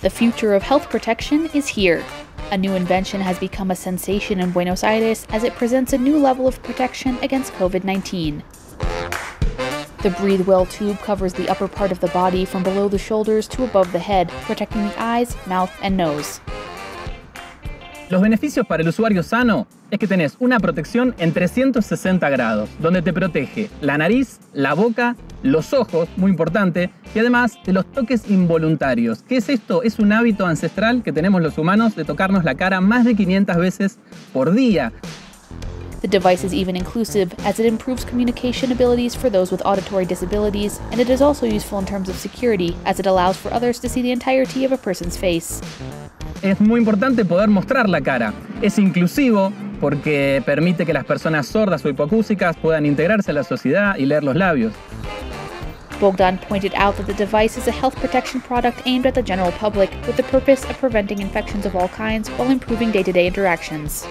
The future of health protection is here. A new invention has become a sensation in Buenos Aires as it presents a new level of protection against COVID 19. The Breathe Well tube covers the upper part of the body from below the shoulders to above the head, protecting the eyes, mouth, and nose. Los beneficios para el usuario sano es que tenés una protección en 360 grados, donde te protege la nariz, la boca, los ojos, muy importante, y además de los toques involuntarios. ¿Qué es esto? Es un hábito ancestral que tenemos los humanos de tocarnos la cara más de 500 veces por día. The device is even inclusive as it improves communication abilities for those with auditory disabilities, and it is also useful in terms of security as it allows for others to see the entirety of a person's face. Es muy importante poder mostrar la cara. Es inclusivo porque permite que las personas sordas o hipoacúsicas puedan integrarse a la sociedad y leer los labios. Bogdan pointed out that the device is a health protection product aimed at the general public with the purpose of preventing infections of all kinds while improving day to day interactions.